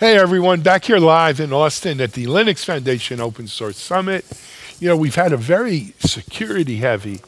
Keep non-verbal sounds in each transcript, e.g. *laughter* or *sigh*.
Hey everyone, back here live in Austin at the Linux Foundation Open Source Summit. You know, we've had a very security heavy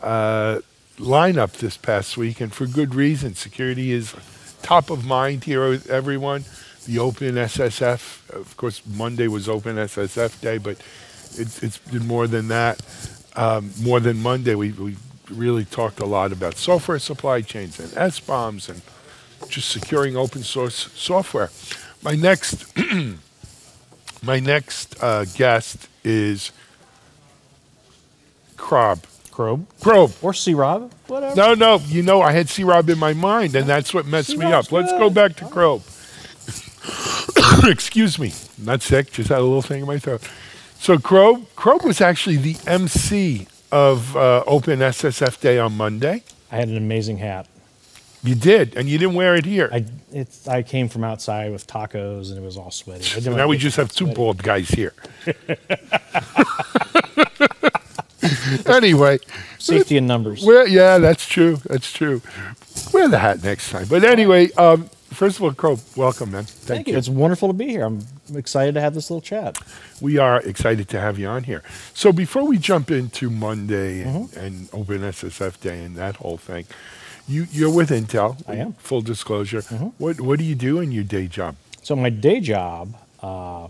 uh, lineup this past week, and for good reason. Security is top of mind here with everyone. The Open SSF, of course, Monday was Open SSF Day, but it's, it's been more than that. Um, more than Monday, we, we really talked a lot about software supply chains and SBOMs and just securing open source software. My next, *clears throat* my next uh, guest is Krob. Krob. Krob. Or C-Rob, whatever. No, no, you know, I had C-Rob in my mind, and that's what messed me up. C-Rob's Let's go back to Krob. *coughs* Excuse me, not sick, just had a little thing in my throat. So Krob, Krob was actually the MC of uh, Open SSF Day on Monday. I had an amazing hat. You did, and you didn't wear it here. I it's I came from outside with tacos and it was all sweaty. So now we just have two sweaty. bald guys here. *laughs* anyway, safety in numbers. Well, yeah, that's true. That's true. Wear the hat next time. But anyway, um, first of all, Crow, welcome, man. Thank, Thank you. you. It's wonderful to be here. I'm excited to have this little chat. We are excited to have you on here. So before we jump into Monday and, Mm-hmm. and Open SSF Day and that whole thing, you, you're with Intel. I am. Mm-hmm. Full disclosure. What What do you do in your day job? So my day job, uh,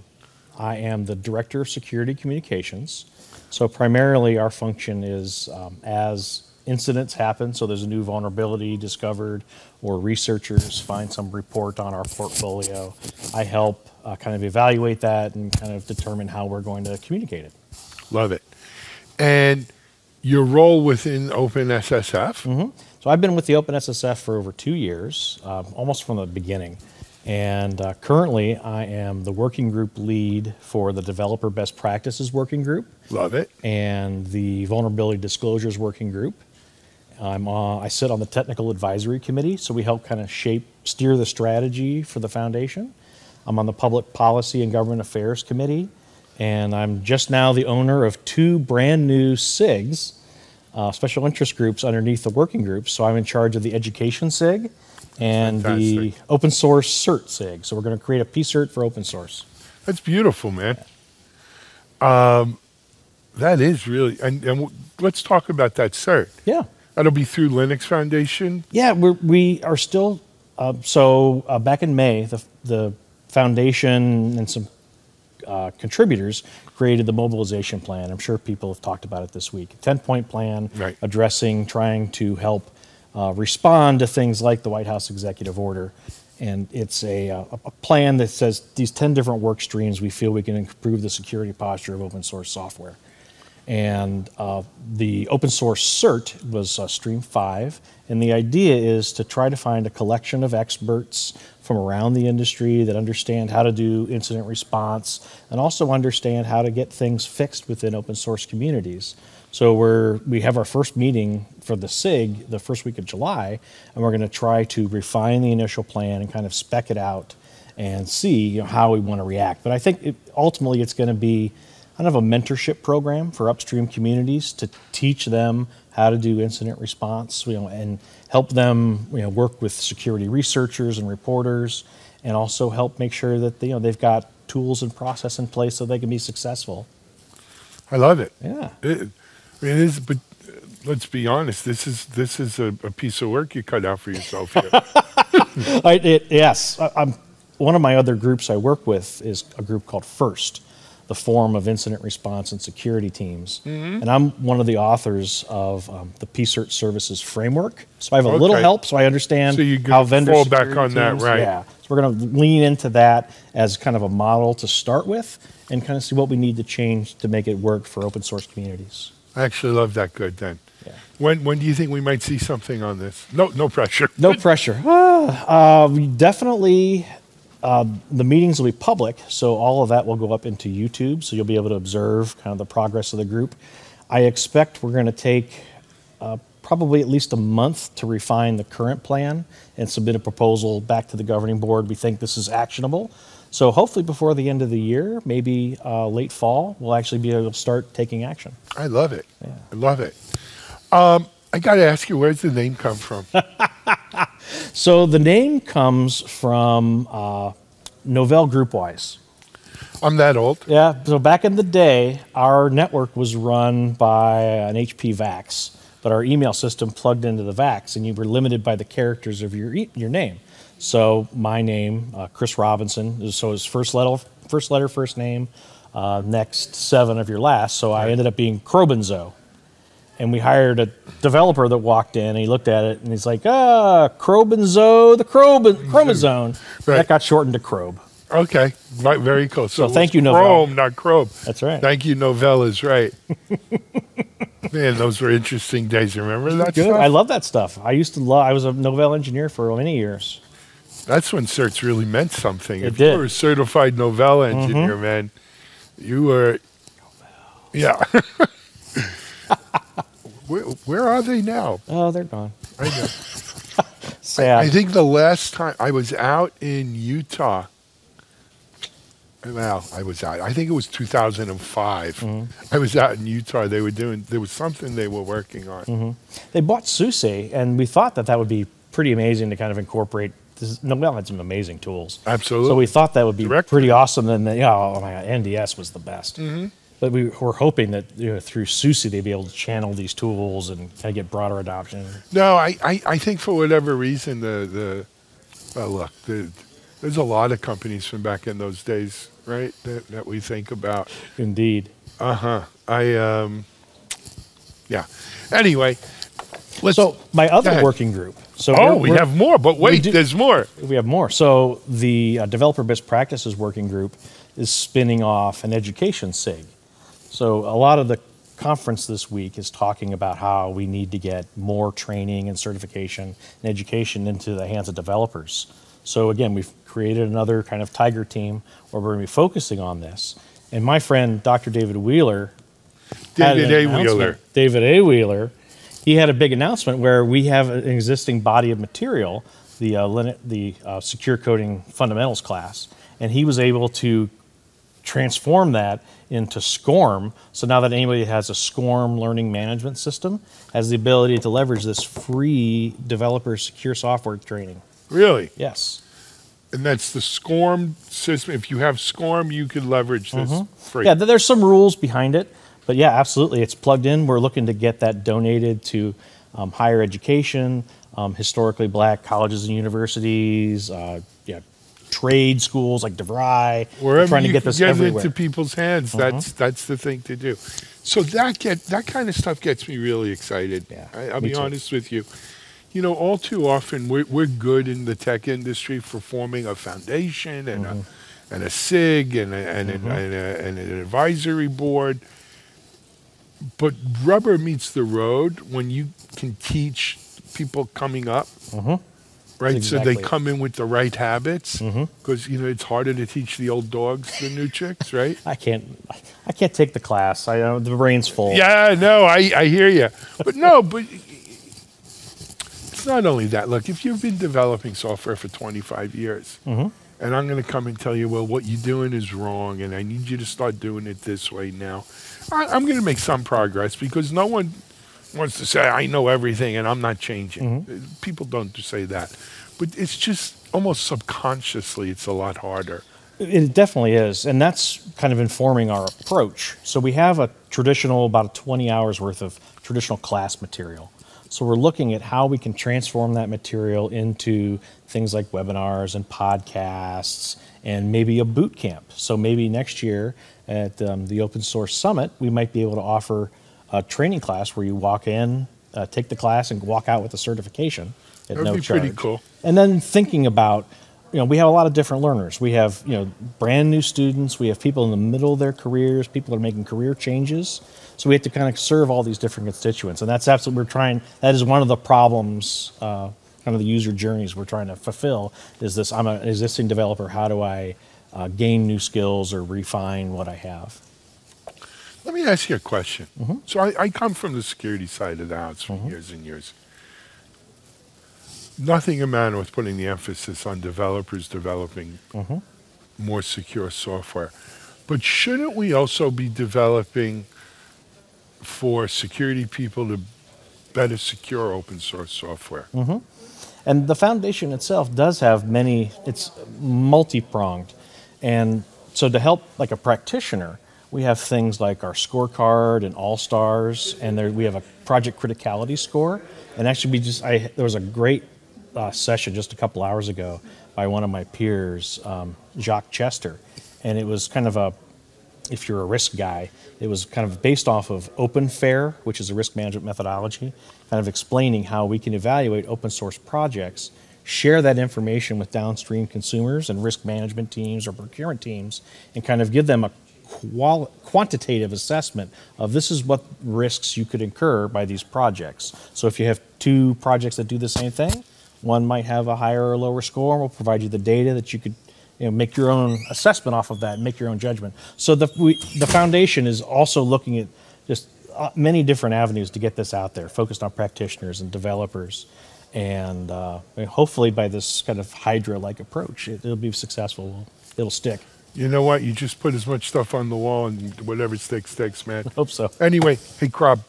I am the director of security communications. So primarily, our function is um, as incidents happen. So there's a new vulnerability discovered, or researchers find some report on our portfolio. I help uh, kind of evaluate that and kind of determine how we're going to communicate it. Love it. And your role within Open SSF. So I've been with the OpenSSF for over two years, um, almost from the beginning. And uh, currently, I am the working group lead for the Developer Best Practices Working Group Love it. and the Vulnerability Disclosures Working Group. I'm uh, I sit on the Technical Advisory Committee, so we help kind of shape, steer the strategy for the foundation. I'm on the Public Policy and Government Affairs Committee, and I'm just now the owner of two brand new SIGs, uh, special interest groups underneath the working groups. So I'm in charge of the Education SIG and the Open Source CERT SIG. So we're going to create a PSIRT for open source. That's beautiful, man. Um, that is really, and, and let's talk about that cert. Yeah. That'll be through Linux Foundation. Yeah, we're, we are still. Uh, so uh, back in May, the, the foundation and some uh, contributors created the mobilization plan. I'm sure people have talked about it this week. 10 point plan Right. addressing, trying to help uh, respond to things like the White House executive order. And it's a, uh, a plan that says these 10 different work streams we feel we can improve the security posture of open source software. And uh, the open source CERT was uh, Stream 5. And the idea is to try to find a collection of experts from around the industry that understand how to do incident response and also understand how to get things fixed within open source communities. So we're, we have our first meeting for the SIG the first week of July, and we're going to try to refine the initial plan and kind of spec it out and see you know, how we want to react. But I think it, ultimately it's going to be kind of a mentorship program for upstream communities to teach them how to do incident response, you know, and help them, you know, work with security researchers and reporters, and also help make sure that you know they've got tools and process in place so they can be successful. I love it. Yeah. It, it is, but uh, let's be honest. This is this is a, a piece of work you cut out for yourself here. *laughs* I, it, yes, I, I'm, one of my other groups I work with is a group called FIRST, the Forum of Incident Response and Security Teams, and I'm one of the authors of um, the PSIRT Services Framework. So I have a little help, so I understand So you can how vendor fall back on that, right. Yeah, so we're going to lean into that as kind of a model to start with, and kind of see what we need to change to make it work for open source communities. I actually love that good then. Yeah. When when do you think we might see something on this? No no pressure. No pressure. Ah, *sighs* uh, definitely. Uh, the meetings will be public, so all of that will go up into YouTube, so you'll be able to observe kind of the progress of the group. I expect we're going to take uh, probably at least a month to refine the current plan and submit a proposal back to the governing board. We think this is actionable. So hopefully before the end of the year, maybe uh, late fall, we'll actually be able to start taking action. I love it. Yeah. I love it. Um, I got to ask you, where's the name come from? *laughs* So the name comes from uh, Novell Groupwise. I'm that old. Yeah. So back in the day, our network was run by an HP VAX, but our email system plugged into the VAX, and you were limited by the characters of your e- your name. So my name, uh, Chris Robinson. So his first letter, first letter, first name, uh, next seven of your last. So I ended up being Crobenzo. And we hired a developer that walked in and he looked at it and he's like, ah, Crobenzo, the Croben, chromosome. Right. That got shortened to Crobe. Okay, right, very cool. So, So thank you, Novell. Chrome, not Chrome. That's right. Thank you, Novell is right. *laughs* Man, those were interesting days. Remember that Good. stuff? I love that stuff. I used to love. I was a Novell engineer for many years. That's when certs really meant something. It if did. Mm-hmm. you were a certified Novell engineer, man, you were. Yeah. *laughs* where, where are they now? Oh, they're gone. I know. *laughs* Sad. I think the last time I was out in Utah. Well, I was out. I think it was 2005. Mm-hmm. I was out in Utah. They were doing. There was something they were working on. Mm-hmm. they bought SUSE, and we thought that that would be pretty amazing to kind of incorporate. This, Novell had some amazing tools. Absolutely. So we thought that would be Direct- pretty awesome. And then, yeah, oh my God, NDS was the best. Mm-hmm. But we were hoping that you know, through SUSE they'd be able to channel these tools and kind of get broader adoption. No, I, I, I think for whatever reason the the well look the, there's a lot of companies from back in those days, right? That, that we think about. Indeed. Uh huh. I um. Yeah. Anyway, let's. So my other working group. So oh, we have more, but wait, do- there's more. We have more. So the uh, Developer Best Practices Working Group is spinning off an education SIG. So a lot of the conference this week is talking about how we need to get more training and certification and education into the hands of developers. So again, we've created another kind of tiger team where we're going to be focusing on this. And my friend Dr. David Wheeler David A. Wheeler. David A. Wheeler, he had a big announcement where we have an existing body of material, the uh, the uh, secure coding fundamentals class, and he was able to transform that into SCORM. So now that anybody that has a SCORM learning management system has the ability to leverage this free developer secure software training. Really, Yes. and that's the SCORM system. If you have SCORM, you can leverage this free. Mm-hmm. Yeah, there's some rules behind it, but yeah, absolutely, it's plugged in. We're looking to get that donated to um, higher education, um, historically black colleges and universities, uh, trade schools like DeVry. We're Wherever trying to get this get everywhere. Mm-hmm. into people's hands, that's that's the thing to do. So that get that kind of stuff gets me really excited. Yeah, I, I'll be too. honest with you. You know, all too often we're we're good in the tech industry for forming a foundation and Mm-hmm. a and a SIG and a, and, an, and, a, and an advisory board. But rubber meets the road when you can teach people coming up Mhm. Right? That's So they come in with the right habits because you know it's harder to teach the old dogs the new chicks, right? I can't, I can't take the class. I know the brain's full. yeah, no, I I hear you, but no, but it's not only that. Look, if you've been developing software for 25 years, Mhm. and I'm going to come and tell you, well, what you're doing is wrong, and I need you to start doing it this way now, I, I'm going to make some progress because no one wants to say I know everything and I'm not changing. Uh, People don't say that, but it's just almost subconsciously it's a lot harder. It definitely is, and that's kind of informing our approach. So we have a traditional, about 20 hours worth of traditional class material. So we're looking at how we can transform that material into things like webinars and podcasts, and maybe a boot camp. So maybe next year at um, the Open Source Summit, we might be able to offer a training class where you walk in, uh, take the class, and walk out with a certification at That'd no be charge. pretty cool. And then thinking about, you know, we have a lot of different learners. We have, you know, brand new students. We have people in the middle of their careers. People that are making career changes. So we have to kind of serve all these different constituents, and that's absolutely we're trying. That is one of the problems, uh, kind of the user journeys we're trying to fulfill. Is this? I'm an existing developer. How do I uh, gain new skills or refine what I have? Let me ask you a question. Mm-hmm. So I, I come from the security side of the house for years and years. Nothing a matter with putting the emphasis on developers developing Mhm. more secure software. But shouldn't we also be developing for security people to better secure open source software? And the foundation itself does have many, it's multi pronged. And so to help like a practitioner, we have things like our scorecard and all stars, and there, we have a project criticality score. And actually, we just I, there was a great uh, session just a couple hours ago by one of my peers, um, Jacques Chester, and it was kind of a if you're a risk guy, it was kind of based off of Open FAIR, which is a risk management methodology, kind of explaining how we can evaluate open source projects, share that information with downstream consumers and risk management teams or procurement teams, and kind of give them a quantitative assessment of this is what risks you could incur by these projects. So if you have two projects that do the same thing, one might have a higher or lower score, and we'll provide you the data that you could you know, make your own assessment off of that and make your own judgment. So the, we, the foundation is also looking at just uh, many different avenues to get this out there, focused on practitioners and developers. And uh, hopefully, by this kind of Hydra like approach, it, it'll be successful. It'll stick. You know what? You just put as much stuff on the wall and whatever sticks, sticks, man. *laughs* Hope so. Anyway, hey, Crob,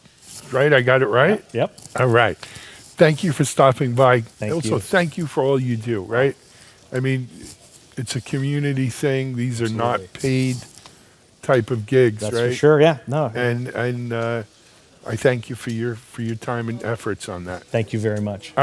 right? I got it right? Yep. All right. Thank you for stopping by. Thank also, you. thank you for all you do, right? I mean, it's a community thing. These are not paid type of gigs, That's right? for sure. Yeah. No. And and uh, I thank you for your for your time and efforts on that. Thank you very much.